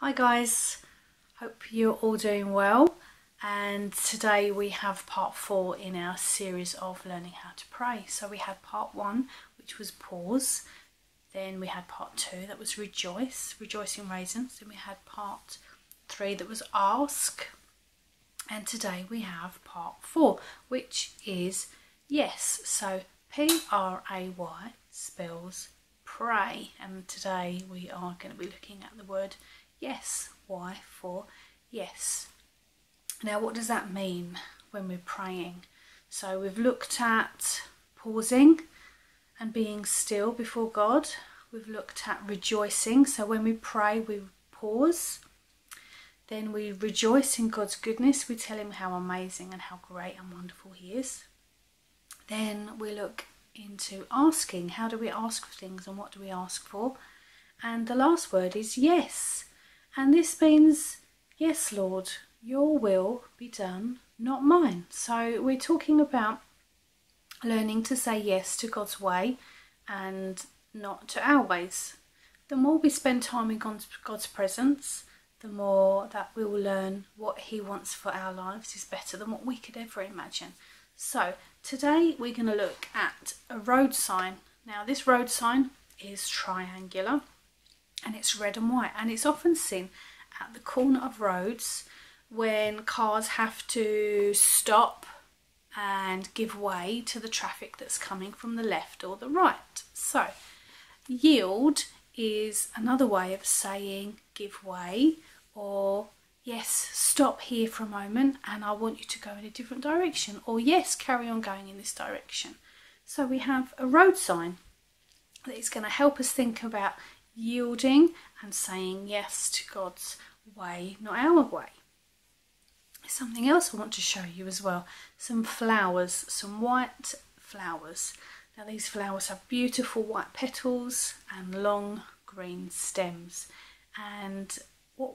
Hi guys, hope you're all doing well. And today we have part four in our series of learning how to pray. So we had part one which was pause, then we had part two that was rejoice, rejoicing raisins, then we had part three that was ask. And today we have part four which is yes. So P-R-A-Y spells pray. And today we are going to be looking at the word yes. Why for yes. Now, what does that mean when we're praying? So, we've looked at pausing and being still before God. We've looked at rejoicing. So, when we pray, we pause. Then we rejoice in God's goodness. We tell Him how amazing and how great and wonderful He is. Then we look into asking. How do we ask for things and what do we ask for? And the last word is yes. And this means, yes, Lord, your will be done, not mine. So we're talking about learning to say yes to God's way and not to our ways. The more we spend time in God's, presence, the more that we will learn what He wants for our lives is better than what we could ever imagine. So, today we're going to look at a road sign. Now, this road sign is triangular and it's red and white and it's often seen at the corner of roads when cars have to stop and give way to the traffic that's coming from the left or the right. So, yield is another way of saying give way or yes, stop here for a moment and I want you to go in a different direction or yes, carry on going in this direction. So we have a road sign that is going to help us think about yielding and saying yes to God's way, not our way. Something else I want to show you as well some flowers, some white flowers. Now, these flowers have beautiful white petals and long green stems. And what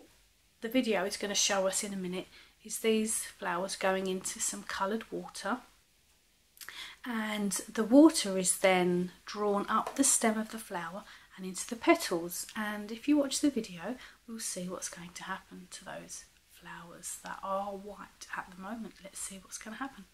the video is going to show us in a minute is these flowers going into some coloured water and the water is then drawn up the stem of the flower and into the petals and if you watch the video we'll see what's going to happen to those flowers that are white at the moment. Let's see what's going to happen.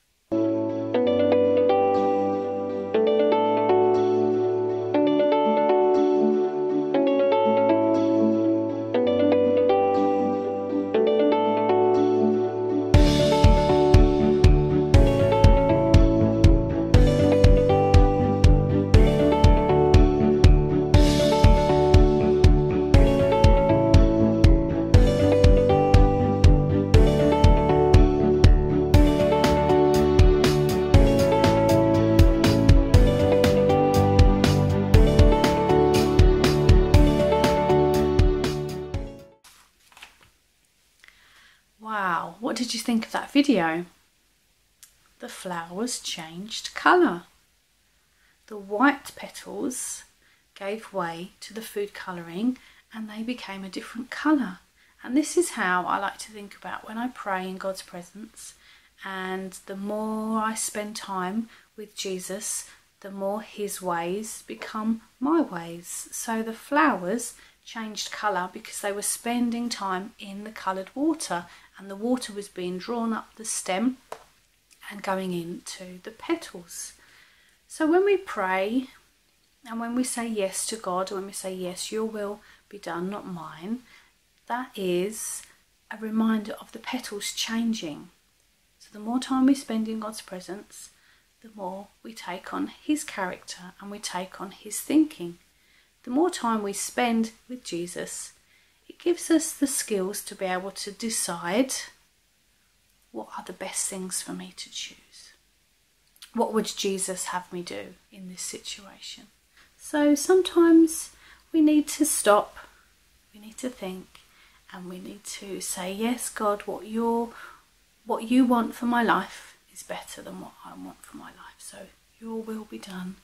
Did you think of that video? The flowers changed colour. The white petals gave way to the food colouring and they became a different colour. And this is how I like to think about when I pray in God's presence. And the more I spend time with Jesus, the more his ways become my ways. So the flowers changed colour because they were spending time in the coloured water and the water was being drawn up the stem and going into the petals. So when we pray and when we say yes to God, when we say yes, your will be done, not mine, that is a reminder of the petals changing. So the more time we spend in God's presence, the more we take on His character and we take on His thinking. The more time we spend with Jesus, it gives us the skills to be able to decide what are the best things for me to choose. What would Jesus have me do in this situation? So sometimes we need to stop, we need to think, and we need to say, Yes, God, what you what you want for my life is better than what I want for my life. So your will be done,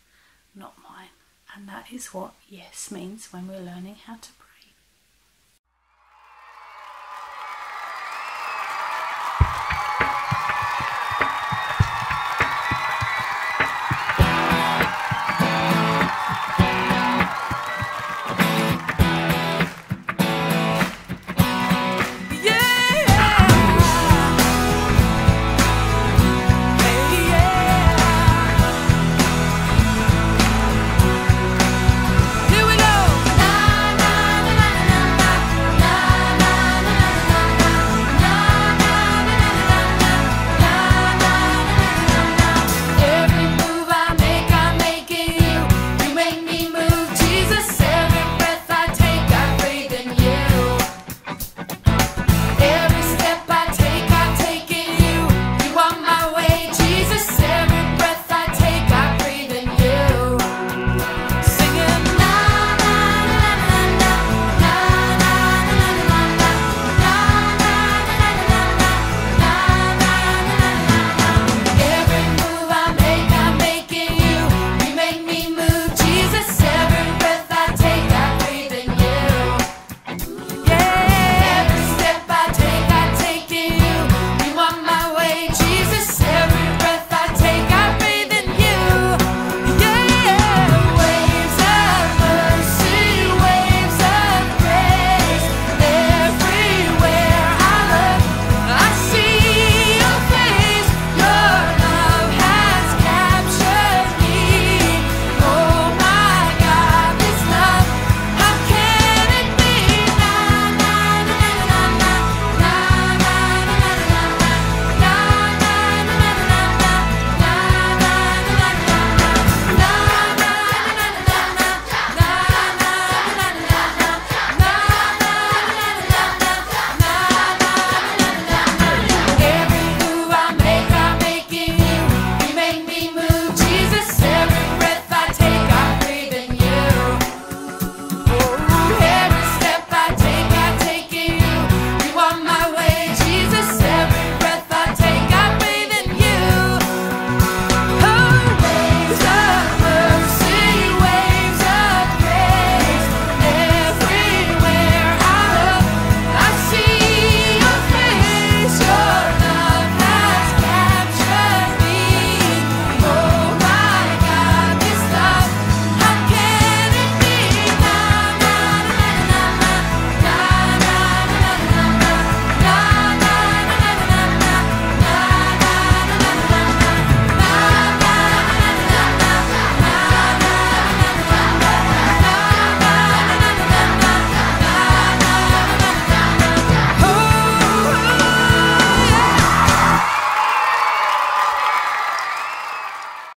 not mine. And that is what yes means when we're learning how to